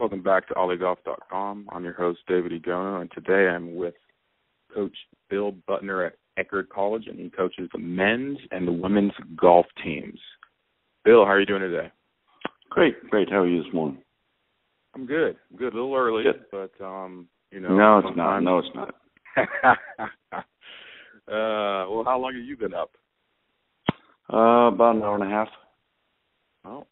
Welcome back to oligolf.com. I'm your host, David Igono, and today I'm with Coach Bill Buttner at Eckerd College, and he coaches the men's and the women's golf teams. Bill, how are you doing today? Great, great. How are you this morning? I'm good. I'm good. A little early, good. but um, you know. No, it's not. No, it's not. uh, well, how long have you been up? Uh, about an hour and a half. Oh,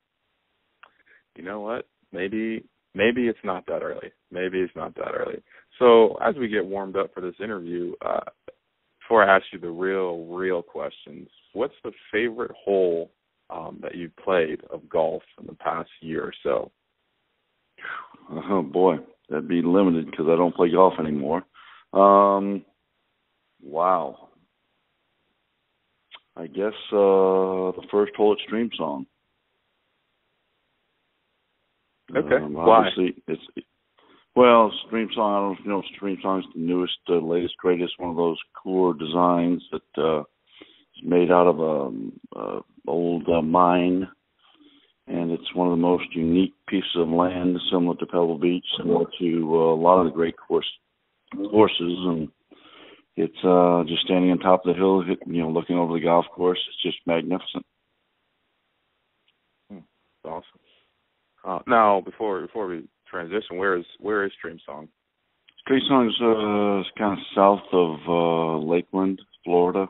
you know what? Maybe maybe it's not that early. Maybe it's not that early. So as we get warmed up for this interview, uh, before I ask you the real, real questions, what's the favorite hole um, that you've played of golf in the past year or so? Oh boy, that'd be limited because I don't play golf anymore. Um, wow. I guess uh the first hole extreme song. Okay. Um, Why? Obviously, it's well, Streamsong. I don't know if you know Streamsong is the newest, uh, latest, greatest one of those Coore designs that uh, is made out of a, a old uh, mine, and it's one of the most unique pieces of land, similar to Pebble Beach, similar to uh, a lot of the great course courses, and it's uh, just standing on top of the hill, you know, looking over the golf course. It's just magnificent. Hmm. Awesome. Uh, now, before before we transition, where is where is Streamsong? Stream Song is uh, kind of south of uh, Lakeland, Florida.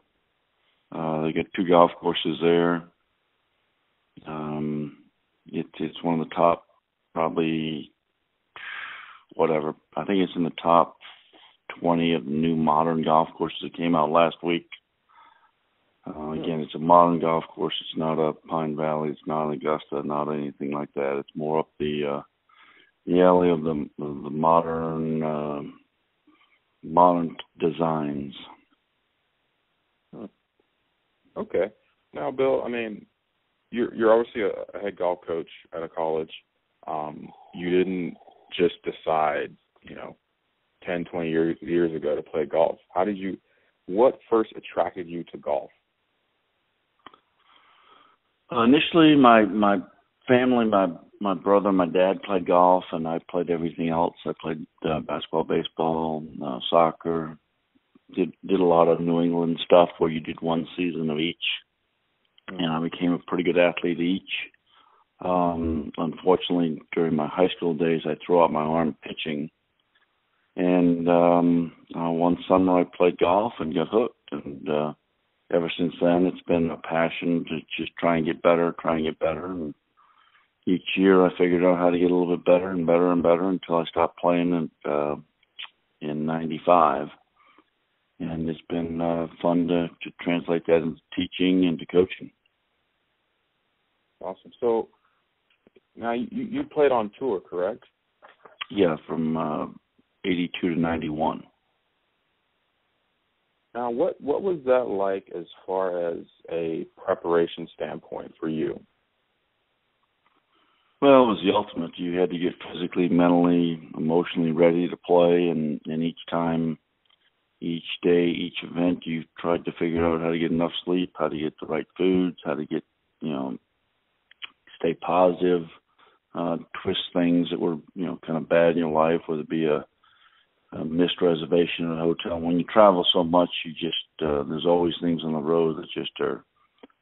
Uh, they got two golf courses there. Um, it, it's one of the top, probably, whatever. I think it's in the top 20 of the new modern golf courses that came out last week. Uh, again, it's a modern golf course. It's not a Pine Valley. It's not Augusta. Not anything like that. It's more up the uh, the alley of the of the modern uh, modern designs. Okay. Now, Bill, I mean, you're you're obviously a, a head golf coach at a college. Um, you didn't just decide, you know, 10, 20 years years ago to play golf. How did you? What first attracted you to golf? Uh, initially, my my family, my my brother, my dad played golf, and I played everything else. I played uh, basketball, baseball, uh, soccer. Did did a lot of New England stuff where you did one season of each, Mm. and I became a pretty good athlete each. Um, unfortunately, during my high school days, I threw out my arm pitching, and um, uh, one summer I played golf and got hooked, and uh, ever since then it's been a passion to just try and get better, try and get better, and each year I figured out how to get a little bit better and better and better until I stopped playing in, uh, in '95 and it's been uh, fun to, to translate that into teaching and to coaching. Awesome. So now you you played on tour, correct? Yeah, from uh, 82 to 91. Now, what what was that like as far as a preparation standpoint for you? Well, it was the ultimate. You had to get physically, mentally, emotionally ready to play, and, and each time, each day, each event, you tried to figure out how to get enough sleep, how to get the right foods, how to get, you know, stay positive, uh, twist things that were, you know, kind of bad in your life, whether it be a, missed reservation at a hotel. When you travel so much, you just uh, there's always things on the road that just are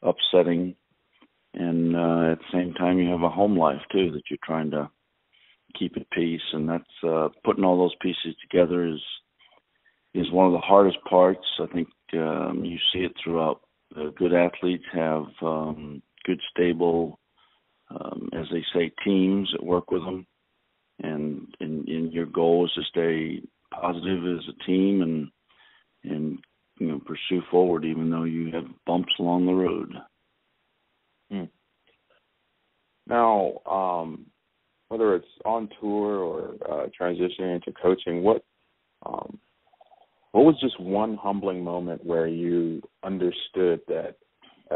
upsetting, and uh, at the same time, you have a home life too that you're trying to keep at peace, and that's uh, putting all those pieces together is is one of the hardest parts. I think um, you see it throughout. Uh, good athletes have um, good, stable, um, as they say, teams that work with them, and, and and your goal is to stay positive as a team and and you know pursue forward even though you have bumps along the road. Hmm. Now, um, whether it's on tour or uh, transitioning into coaching, what um, what was just one humbling moment where you understood that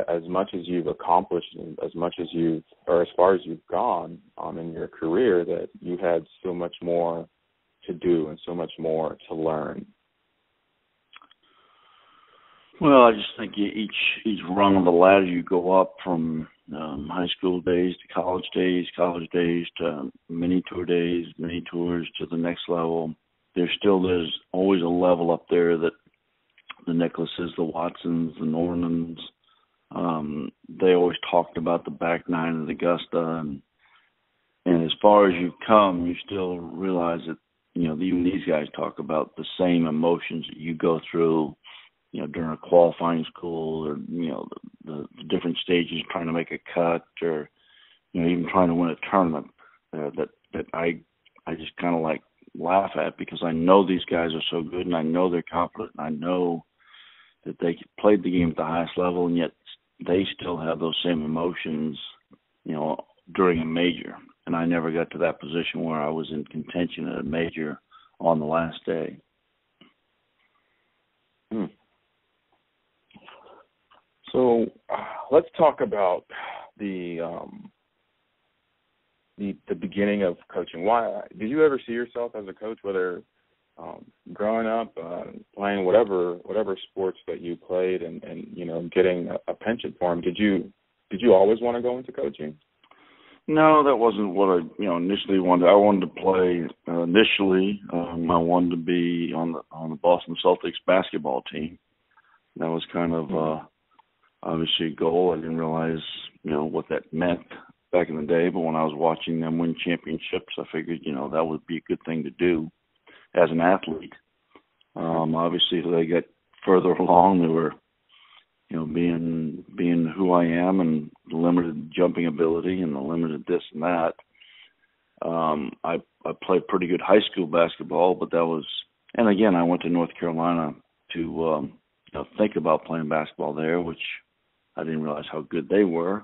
as much as you've accomplished and as much as you've or as far as you've gone um, in your career that you had so much more to do and so much more to learn Well, I just think each each rung of the ladder you go up from um, high school days to college days, college days to mini tour days, mini tours to the next level. There's still there's always a level up there that the Nicklaus's, the Watsons, the Normans, um, they always talked about the back nine of the Augusta, and and as far as you've come, you still realize that you know even these guys talk about the same emotions that you go through you know, during a qualifying school or, you know, the, the different stages trying to make a cut or, you know, even trying to win a tournament uh, that, that I, I just kind of like laugh at because I know these guys are so good and I know they're confident and I know that they played the game at the highest level and yet they still have those same emotions, you know, during a major. And I never got to that position where I was in contention at a major on the last day. Hmm. So uh, let's talk about the um, the the beginning of coaching. Why did you ever see yourself as a coach, whether um, growing up, uh, playing whatever whatever sports that you played, and and you know getting a, a penchant for them? Did you did you always want to go into coaching? No, that wasn't what I you know initially wanted. I wanted to play uh, initially. Um, I wanted to be on the on the Boston Celtics basketball team. That was kind of uh, obviously a goal. I didn't realize, you know, what that meant back in the day, but when I was watching them win championships, I figured, you know, that would be a good thing to do as an athlete. Um, obviously, as they got further along, they were, you know, being being who I am and the limited jumping ability and the limited this and that. Um, I I played pretty good high school basketball, but that was, and again, I went to North Carolina to um, you know, think about playing basketball there, which I didn't realize how good they were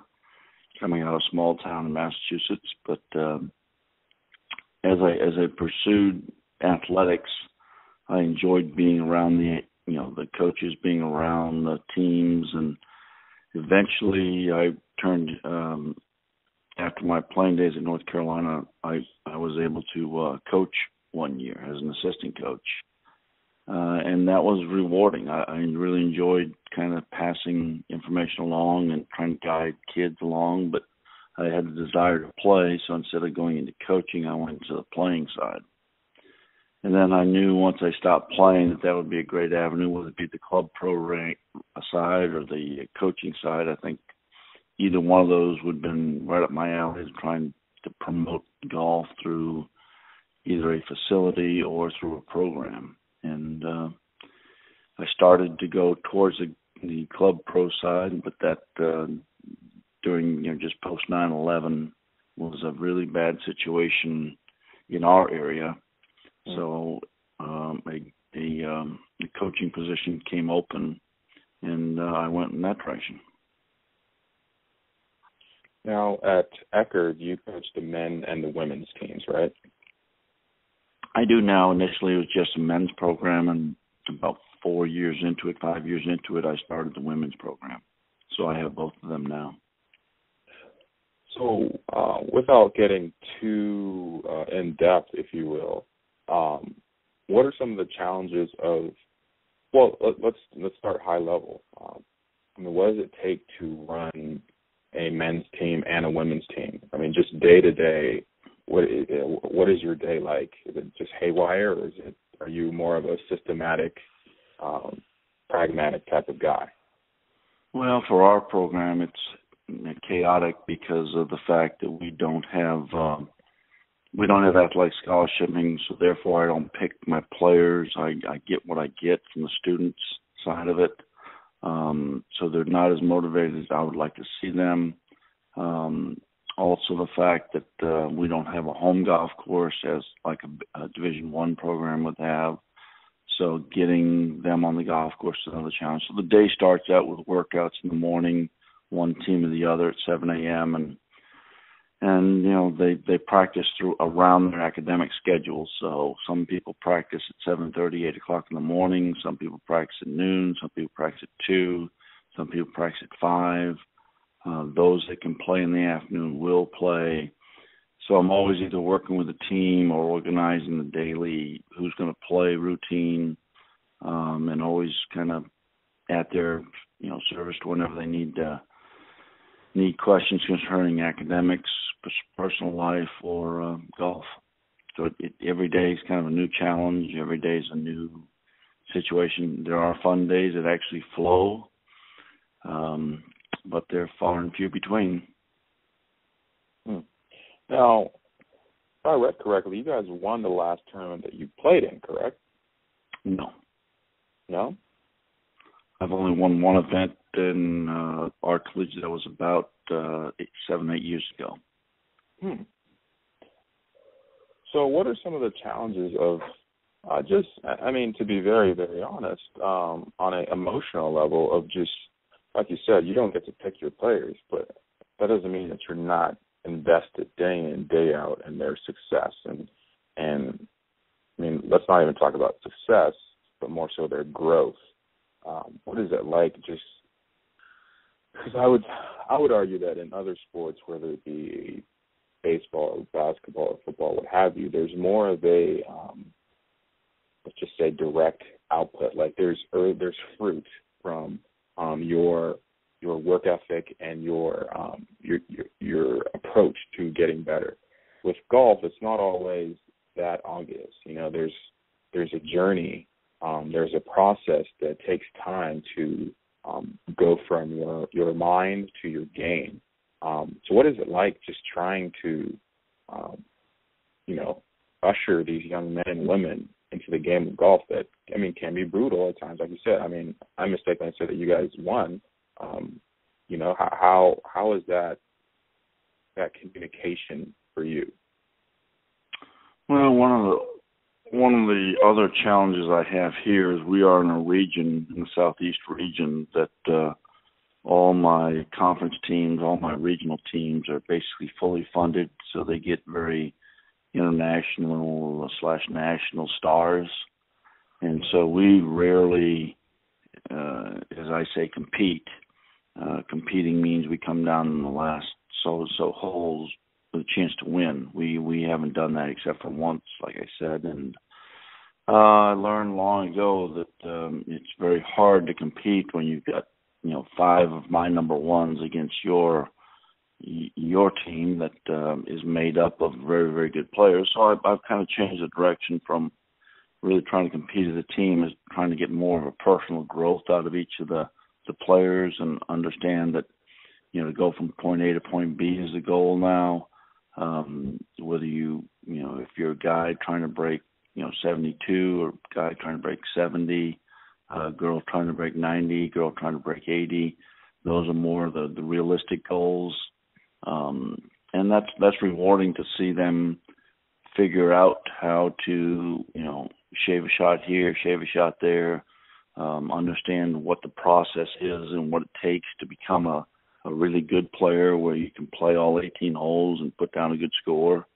coming out of a small town in Massachusetts. But um, as I as I pursued athletics, I enjoyed being around the you know the coaches, being around the teams, and eventually I turned um, after my playing days in North Carolina. I I was able to uh, coach one year as an assistant coach uh, and that was rewarding. I, I really enjoyed kind of passing information along and trying to guide kids along, but I had the desire to play, so instead of going into coaching, I went to the playing side. And then I knew once I stopped playing that that would be a great avenue, whether it be the club pro rank side or the coaching side. I think either one of those would have been right up my alley, trying to promote golf through either a facility or through a program and uh, I started to go towards the, the club pro side, but that uh, during you know just post 9/11 was a really bad situation in our area. So um, a a, um, a coaching position came open, and uh, I went in that direction. Now at Eckerd, you coach the men and the women's teams, right? I do now. Initially, it was just a men's program, and about four years into it, five years into it, I started the women's program. So I have both of them now. So, uh, without getting too uh, in depth, if you will, um, what are some of the challenges of? Well, let, let's let's start high level. Um, I mean, what does it take to run a men's team and a women's team? I mean, just day to day what what is your day like? Is it just haywire, or is it are you more of a systematic, um, pragmatic type of guy? Well, for our program, it's chaotic because of the fact that we don't have um, we don't have athletic scholarshiping, so therefore I don't pick my players. I, I get what I get from the students side of it. Um, so they're not as motivated as I would like to see them. Um, also the fact that uh, we don't have a home golf course as like a, a Division One program would have. So getting them on the golf course is another challenge. So the day starts out with workouts in the morning, one team or the other at 7 a.m. and and you know they they practice through around their academic schedule. So some people practice at 7:30, 8 o'clock in the morning. Some people practice at noon. Some people practice at two. Some people practice at five uh, those that can play in the afternoon will play. So I'm always either working with a team or organizing the daily who's going to play routine, um, and always kind of at their you know service whenever they need uh, need questions concerning academics, personal life, or uh, golf. So it, it, every day is kind of a new challenge. Every day is a new situation. There are fun days that actually flow, um, but they're far and few between. Hmm. Now, if I read correctly, you guys won the last tournament that you played in, correct? No. No? I've only won one event in uh, our collegiate that was about uh, eight, seven, eight years ago. Hmm. So, what are some of the challenges of uh, just, I mean, to be very, very honest, um, on an emotional level of just, like you said, you don't get to pick your players, but that doesn't mean that you're not invested day in, day out in their success. And, and I mean, let's not even talk about success, but more so their growth. Um, what is it like just because I would I would argue that in other sports, whether it be baseball or basketball or football, what have you, there's more of a um, let's just say direct output. Like there's or there's fruit from um, your your work ethic and your um, your, your your approach to getting better. With golf, it's not always that obvious. You know, there's there's a journey, um, there's a process that takes time to um, go from your your mind to your game. Um, so, what is it like just trying to, um, you know, usher these young men and women into the game of golf that I mean can be brutal at times, like you said. I mean, I mistakenly said that you guys won. Um, you know, how how how is that that communication for you? Well, one of the one of the other challenges I have here is we are in a region in the southeast region that uh, all my conference teams, all my regional teams are basically fully funded, so they get very international slash national stars, and so we rarely, uh, as I say, compete. Uh, competing means we come down in the last so so holes with a chance to win. We we haven't done that except for once, like I said, and uh, I learned long ago that um, it's very hard to compete when you've got you know five of my number ones against your your team that um, is made up of very very good players. So I've, I've kind of changed the direction from really trying to compete as a team is trying to get more of a personal growth out of each of the the players and understand that you know to go from point A to point B is the goal now. Um, whether you you know if you're a guy trying to break you know 72 or guy trying to break 70, uh, girl trying to break 90, girl trying to break 80, those are more the the realistic goals. Um, and that's that's rewarding to see them figure out how to you know shave a shot here, shave a shot there, um, understand what the process is and what it takes to become a a really good player where you can play all 18 holes and put down a good score,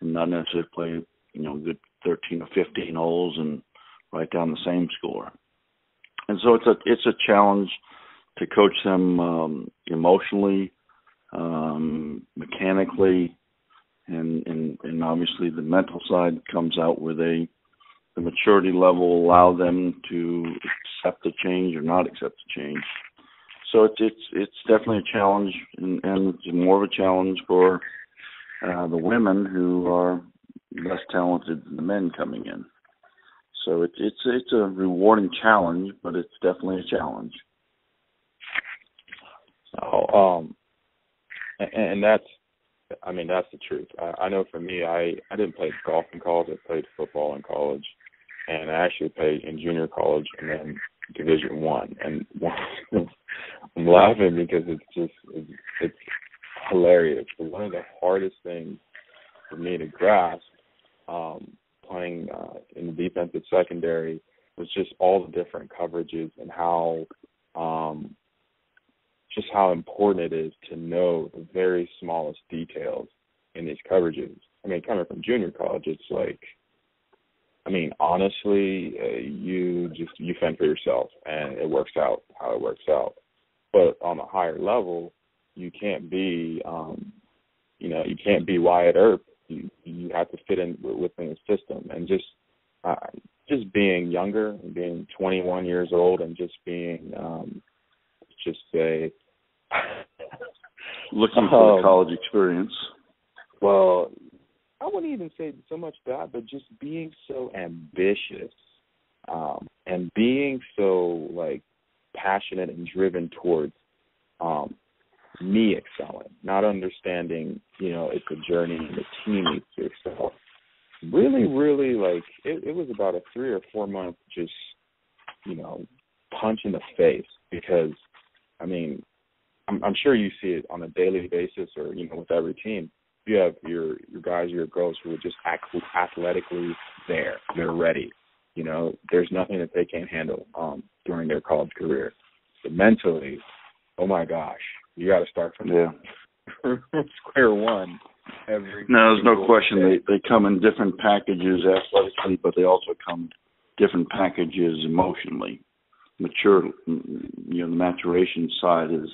and not necessarily play you know good 13 or 15 holes and write down the same score. And so it's a it's a challenge to coach them um, emotionally, um, mechanically, and, and and obviously the mental side comes out where they the maturity level allow them to accept the change or not accept the change. So it's it's it's definitely a challenge, and, and it's more of a challenge for uh, the women who are less talented than the men coming in. So it's it's it's a rewarding challenge, but it's definitely a challenge. Oh, um, and, and that's I mean that's the truth. I, I know for me, I I didn't play golf in college. I played football in college, and I actually played in junior college and then Division One. And I'm laughing because it's just it's, it's hilarious. But one of the hardest things for me to grasp um, playing uh, in the defensive secondary was just all the different coverages and how um, just how important it is to know the very smallest details in these coverages. I mean, coming from junior college, it's like, I mean, honestly, uh, you just you fend for yourself, and it works out how it works out. But on a higher level, you can't be, um, you know, you can't be Wyatt Earp. You you have to fit in within the system, and just uh, just being younger and being 21 years old and just being um just say looking for um, the college experience. Well, I wouldn't even say so much that, but just being so ambitious um and being so like passionate and driven towards um me excelling, not understanding, you know, it's a journey and the team needs to excel. Really, really like it, it was about a three or four month just, you know, punch in the face because I mean, I'm, I'm sure you see it on a daily basis or, you know, with every team. You have your your guys, your girls who are just athletically there. They're ready. You know, there's nothing that they can't handle um during their college career. But mentally, oh my gosh, you got to start from yeah. square one. Every no, there's no question they they come in different packages athletically, but they also come different packages emotionally. Mature, you know, the maturation side is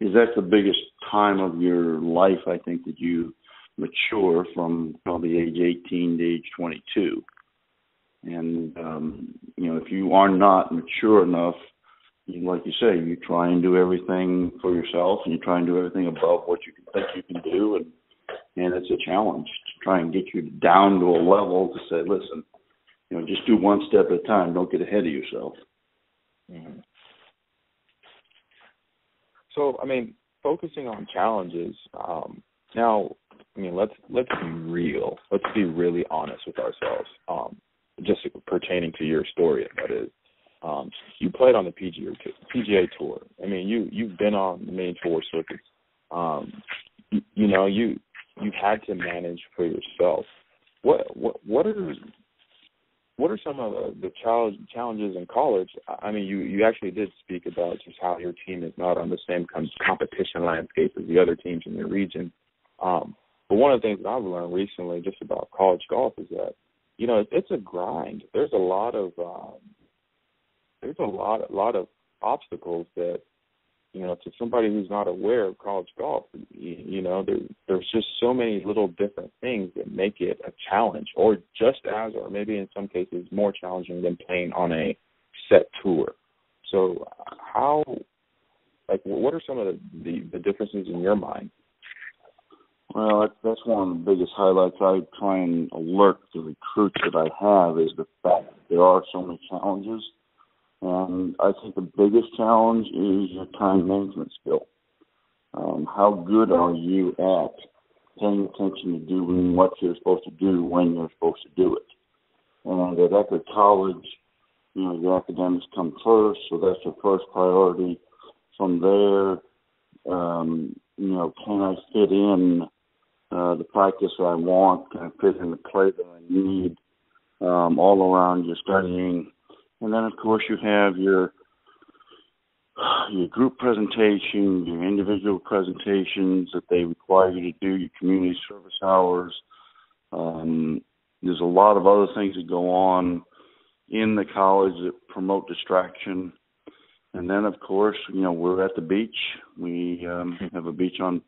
is that the biggest time of your life. I think that you mature from probably age 18 to age 22. And um, you know, if you are not mature enough you, like you say, you try and do everything for yourself, and you try and do everything above what you can think you can do, and and it's a challenge to try and get you down to a level to say, listen, you know, just do one step at a time. Don't get ahead of yourself. Mm-hmm. So, I mean, focusing on challenges. Um, now, I mean, let's let's be real. Let's be really honest with ourselves. Um, just pertaining to your story, that is. Um, you played on the PGA PGA tour. I mean, you you've been on the main tour circuits. Um, you, you know, you you had to manage for yourself. What what what are what are some of the, challenges in college? I mean, you you actually did speak about just how your team is not on the same competition landscape as the other teams in your region. Um, but one of the things that I've learned recently just about college golf is that you know it's a grind. There's a lot of um, there's a lot a lot of obstacles that you know to somebody who's not aware of college golf you, you know there there's just so many little different things that make it a challenge or just as or maybe in some cases more challenging than playing on a set tour. So how like what are some of the the, the differences in your mind? Well, that's, that's one of the biggest highlights I try and alert the recruits that I have is the fact that there are so many challenges and I think the biggest challenge is your time management skill. Um, how good are you at paying attention to doing what you're supposed to do when you're supposed to do it? And at Eckerd College, you know, your academics come first, so that's your first priority. From there, um, you know, can I fit in uh, the practice that I want? Can I fit in the play that I need? Um, all around your studying and then, of course, you have your your group presentations, your individual presentations that they require you to do, your community service hours. Um, there's a lot of other things that go on in the college that promote distraction. And then, of course, you know, we're at the beach. We um, have a beach on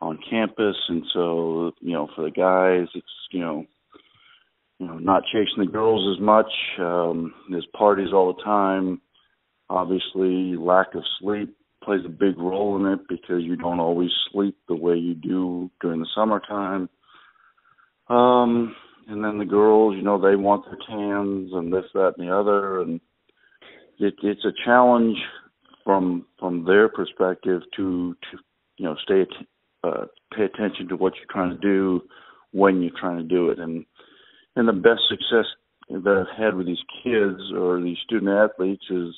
on campus, and so you know, for the guys, it's you know you know, not chasing the girls as much. Um, there's parties all the time. Obviously, lack of sleep plays a big role in it because you don't always sleep the way you do during the summertime. Um, and then the girls, you know, they want their tans and this, that, and the other, and it, it's a challenge from from their perspective to to you know stay uh, pay attention to what you're trying to do when you're trying to do it, and and the best success that I've had with these kids or these student athletes is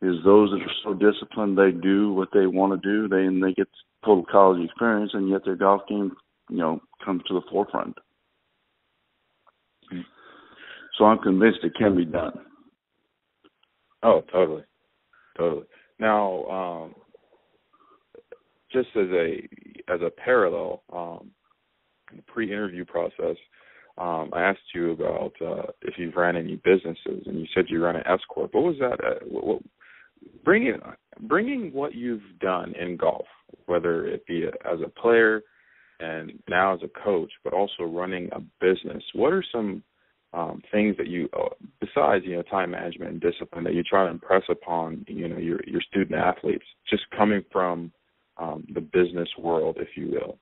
is those that are so disciplined they do what they want to do. They and they get total college experience and yet their golf game you know comes to the forefront. So i'm convinced it can be done. Oh totally. Totally. Now um just as a as a parallel um pre-interview process um, I asked you about uh, if you've ran any businesses, and you said you ran an S corp. What was that? Uh, what, what, bringing bringing what you've done in golf, whether it be a, as a player and now as a coach, but also running a business. What are some um, things that you, uh, besides you know time management and discipline, that you try to impress upon you know your your student athletes, just coming from um, the business world, if you will?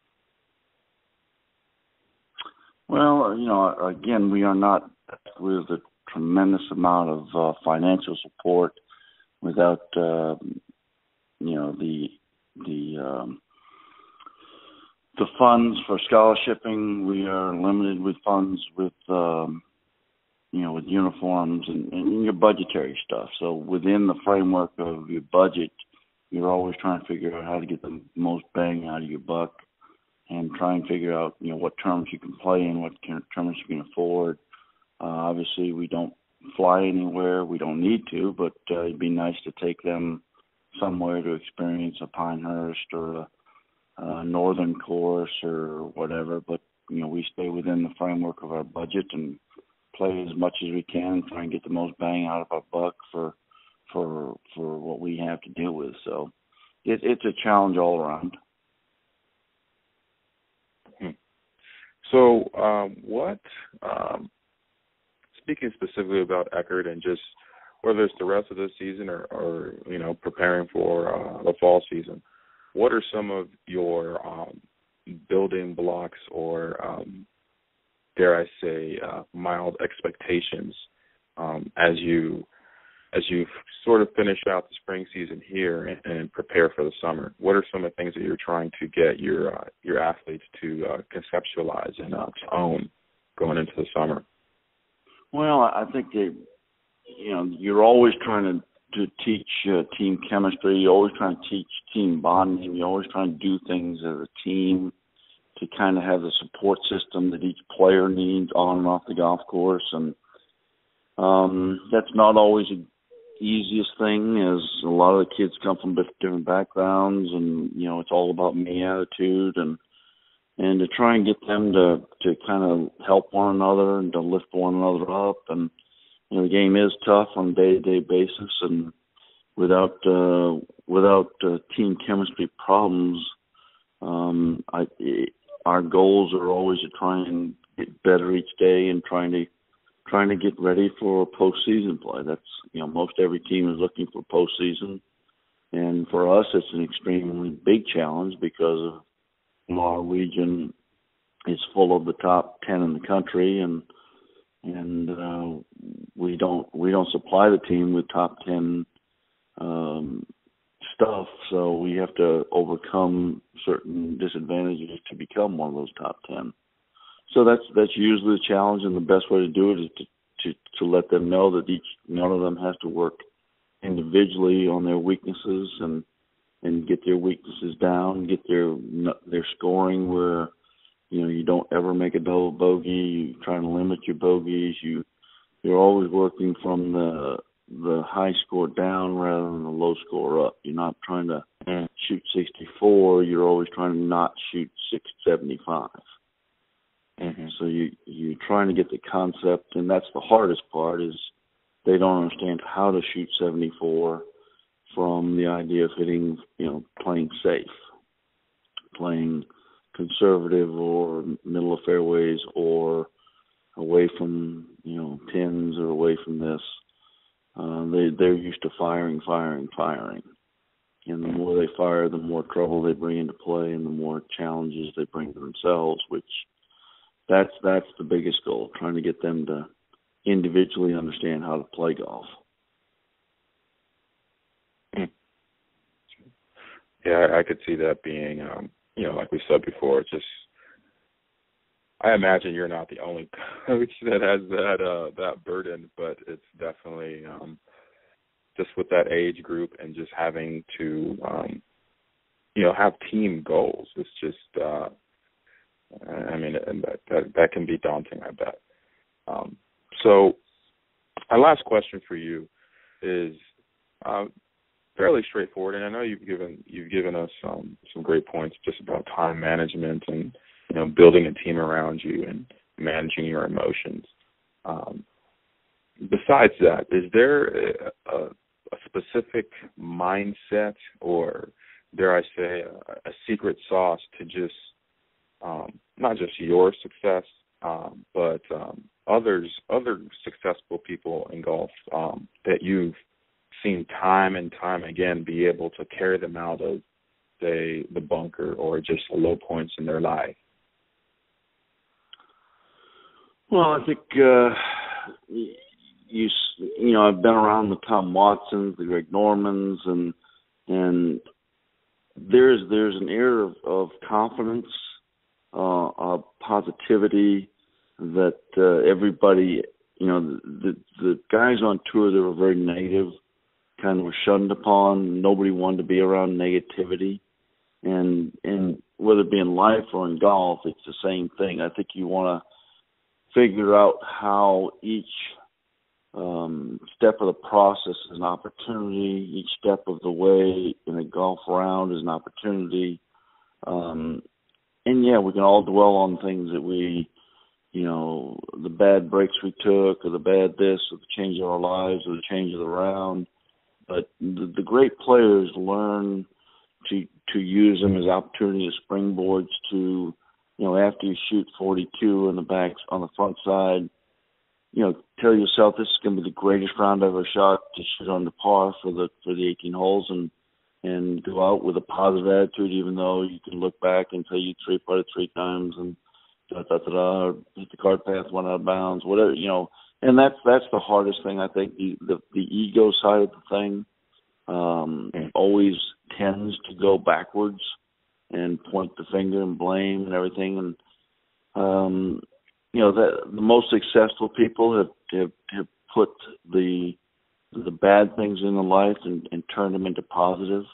Well, you know, again, we are not with a tremendous amount of uh, financial support without, uh, you know, the the um, the funds for scholarshiping. We are limited with funds with, um, you know, with uniforms and, and your budgetary stuff. So within the framework of your budget, you're always trying to figure out how to get the most bang out of your buck and try and figure out you know what terms you can play in, what terms you can afford. Uh, obviously, we don't fly anywhere. We don't need to, but uh, it'd be nice to take them somewhere to experience a Pinehurst or a, a Northern course or whatever. But you know, we stay within the framework of our budget and play as much as we can, try and get the most bang out of our buck for for for what we have to deal with. So it, it's a challenge all around. So, um, what, um, speaking specifically about Eckerd and just whether it's the rest of the season or, or you know, preparing for uh, the fall season, what are some of your um, building blocks or, um, dare I say, uh, mild expectations um, as you as you sort of finish out the spring season here and, and, prepare for the summer, what are some of the things that you're trying to get your uh, your athletes to uh, conceptualize and uh, to own going into the summer? Well, I think that you know you're always trying to to teach uh, team chemistry. You're always trying to teach team bonding. You're always trying to do things as a team to kind of have the support system that each player needs on and off the golf course and um that's not always a easiest thing is a lot of the kids come from different backgrounds and you know it's all about me attitude and and to try and get them to to kind of help one another and to lift one another up. And you know the game is tough on a day to day basis and without uh without uh, team chemistry problems um i it, our goals are always to try and get better each day and trying to trying to get ready for postseason play. That's you know most every team is looking for postseason, and for us it's an extremely big challenge because you know, our region is full of the top ten in the country, and and uh, we don't we don't supply the team with top ten um, stuff, so we have to overcome certain disadvantages to become one of those top ten so that's that's usually the challenge, and the best way to do it is to to to let them know that each none of them has to work individually on their weaknesses and and get their weaknesses down, get their their scoring where you know you don't ever make a double bogey. You try to limit your bogeys. You you're always working from the the high score down rather than the low score up. You're not trying to mm. shoot 64. You're always trying to not shoot 675. Mm-hmm. So you you're trying to get the concept, and that's the hardest part is they don't understand how to shoot 74 from the idea of hitting, you know, playing safe, playing conservative or middle of fairways or away from you know pins or away from this. Uh, they they're used to firing, firing, firing, and the more they fire, the more trouble they bring into play, and the more challenges they bring to themselves, which that's that's the biggest goal, trying to get them to individually understand how to play golf. Hmm. Yeah, I could see that being, um, you know, like we said before, it's just. I imagine you're not the only coach that has that uh, that burden, but it's definitely um, just with that age group and just having to, um, you know, have team goals. It's just uh, I mean, and that, that that can be daunting, I bet. Um, so, my last question for you is uh, fairly straightforward, and I know you've given you've given us um, some great points just about time management and you know building a team around you and managing your emotions. Um, besides that, is there a, a, specific mindset or dare I say a, a secret sauce to just um, not just your success, um, but um, others, other successful people in golf um, that you've seen time and time again be able to carry them out of, say, the bunker or just low points in their life? Well, I think uh, you you know I've been around the Tom Watsons, the Greg Normans, and and there's there's an air of, of confidence, uh, of positivity that uh, everybody you know the the guys on tour that were very negative kind of were shunned upon. Nobody wanted to be around negativity, and and whether it be in life or in golf, it's the same thing. I think you want to figure out how each um, step of the process is an opportunity. Each step of the way in a golf round is an opportunity. Um, and yeah, we can all dwell on things that we, you know, the bad breaks we took, or the bad this, or the change of our lives, or the change of the round. But the, the great players learn to to use them as opportunities, springboards to you know, after you shoot 42 in the backs on the front side, you know, tell yourself this is going to be the greatest round I've ever shot to shoot on the par for the for the 18 holes and and go out with a positive attitude, even though you can look back and say you three putted three times and da da da da, hit the cart path one out of bounds, whatever you know. And that's that's the hardest thing I think. The the, the ego side of the thing um, always tends to go backwards and point the finger and blame and everything. And um, you know that the most successful people have have, have put the the bad things in their life and, and turned them into positive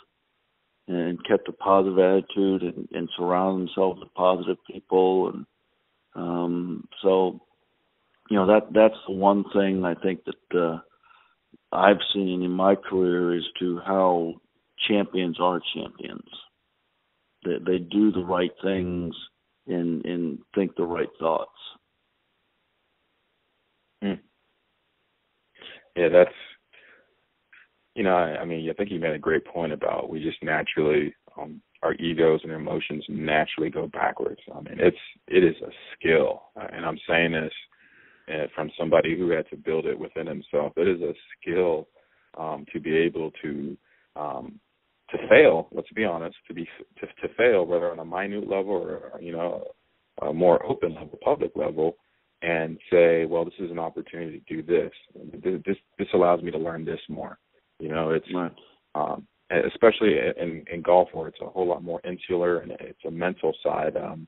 and kept a positive attitude and, and surround themselves with positive people and um so you know that that's the one thing I think that uh I've seen in my career is to how champions are champions they, they do the right things and and think the right thoughts. Hmm. Yeah, that's you know, I, I mean, I think you made a great point about we just naturally um our egos and emotions naturally go backwards. I mean, it's it is a skill, and I'm saying this uh, from somebody who had to build it within himself. It is a skill um, to be able to um, to fail. Let's be honest, to be to, to fail, whether on a minute level or you know a more open level, public level, and say, well, this is an opportunity to do this. This this allows me to learn this more. You know, it's right. um, especially in, in golf where it's a whole lot more insular and it's a mental side um,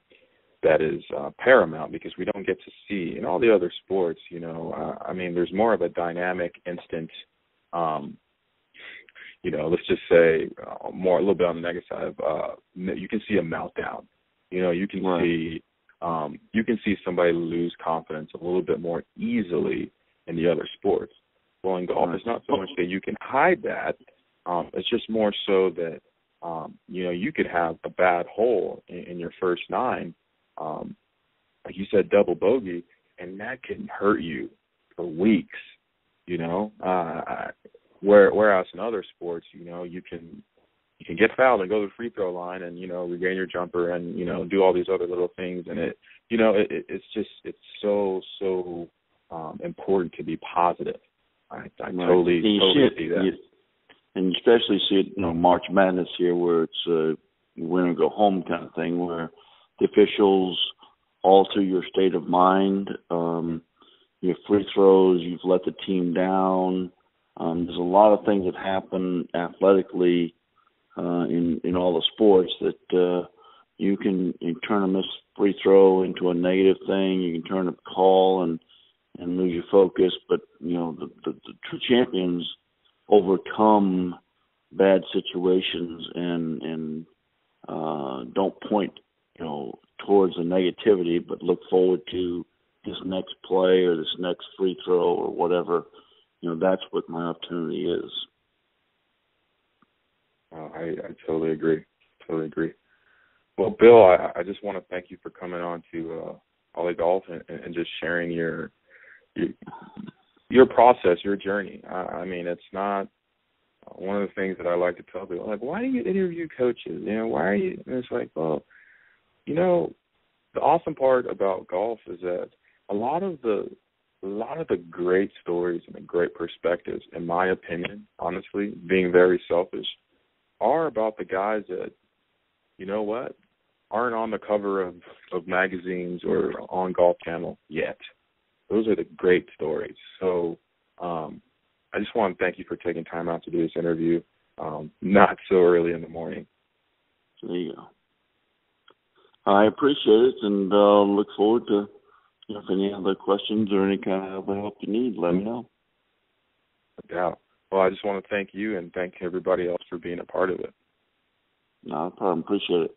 that is uh, paramount because we don't get to see in all the other sports. You know, uh, I mean, there's more of a dynamic instant um, you know, let's just say uh, more a little bit on the negative side. Uh, you can see a meltdown. You know, you can right. see um, you can see somebody lose confidence a little bit more easily in the other sports. Well, in golf, right. it's not so much that you can hide that. Um, it's just more so that um, you know you could have a bad hole in, in your first nine, um, like you said, double bogey, and that can hurt you for weeks. You know, uh, where, whereas in other sports, you know, you can you can get fouled and go to the free throw line and you know regain your jumper and you know do all these other little things and it you know it, it's just it's so so um important to be positive. I, I right. totally totally see, that. You, and especially see it, you know, March Madness here where it's a win or go home kind of thing where the officials alter your state of mind. Um, your free throws, you've let the team down. Um, there's a lot of things that happen athletically uh, in in all the sports that uh, you can you turn a missed free throw into a negative thing. You can turn a call and and lose your focus. But you know the, the, the true champions overcome bad situations and and uh, don't point you know towards the negativity, but look forward to this next play or this next free throw or whatever you know that's what my opportunity is. Oh, I, I totally agree. Totally agree. Well, Bill, I, I just want to thank you for coming on to uh, Oli Golf and, and just sharing your, your process, your journey. I, I mean, it's not one of the things that I like to tell people. Like, why do you interview coaches? You know, why are you? And it's like, well, you know, the awesome part about golf is that a lot of the a lot of the great stories and the great perspectives, in my opinion, honestly, being very selfish, are about the guys that, you know what, aren't on the cover of, of magazines or on Golf Channel yet. Those are the great stories. So um, I just want to thank you for taking time out to do this interview, um, not so early in the morning. There you go. I appreciate it and uh, look forward to if any other questions or any kind of help you need, let me know. No doubt. Well, I just want to thank you and thank everybody else for being a part of it. No problem. Appreciate it.